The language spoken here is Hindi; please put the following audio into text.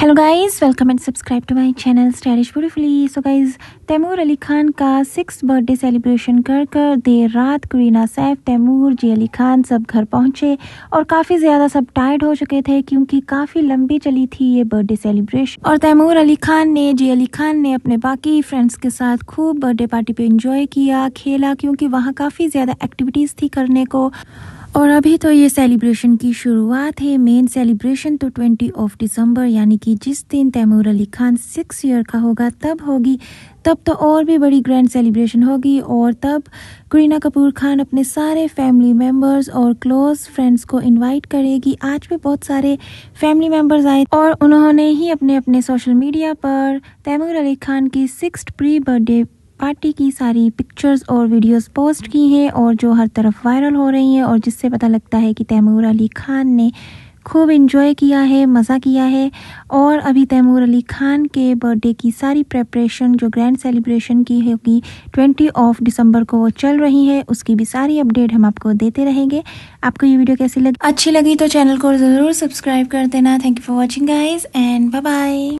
Hello guys welcome and subscribe to my channel stylish beautifully so guys Taimur Ali Khan का सिक्स बर्थडे सेलिब्रेशन कर कर देर रात करीना सैफ तैमूर जी अली खान सब घर पहुँचे और काफ़ी ज़्यादा सब टायर्ड हो चुके थे क्योंकि काफ़ी लंबी चली थी ये बर्थडे सेलिब्रेशन और तैमूर अली खान ने जी अली खान ने अपने बाकी फ्रेंड्स के साथ खूब बर्थडे पार्टी पे इंजॉय किया, खेला क्योंकि वहाँ काफ़ी ज़्यादा एक्टिविटीज़ थी करने को। और अभी तो ये सेलिब्रेशन की शुरुआत है. मेन सेलिब्रेशन तो ट्वेंटी ऑफ़ दिसंबर यानी कि जिस दिन तैमूर अली खान सिक्स ईयर का होगा, तब होगी. तब तो और भी बड़ी ग्रैंड सेलिब्रेशन होगी और तब करीना कपूर खान अपने सारे फैमिली मेंबर्स और क्लोज फ्रेंड्स को इनवाइट करेगी. आज भी बहुत सारे फैमिली मेंबर्स आए और उन्होंने ही अपने अपने सोशल मीडिया पर तैमूर अली खान की सिक्स प्री बर्थडे पार्टी की सारी पिक्चर्स और वीडियोस पोस्ट की हैं और जो हर तरफ़ वायरल हो रही हैं और जिससे पता लगता है कि तैमूर अली खान ने खूब इन्जॉय किया है, मज़ा किया है। और अभी तैमूर अली खान के बर्थडे की सारी प्रेपरेशन जो ग्रैंड सेलिब्रेशन की होगी ट्वेंटी ऑफ़ दिसंबर को वो चल रही है। उसकी भी सारी अपडेट हम आपको देते रहेंगे। आपको ये वीडियो कैसी लगी? अच्छी लगी तो चैनल को ज़रूर सब्सक्राइब कर देना। Thank you for watching guys and bye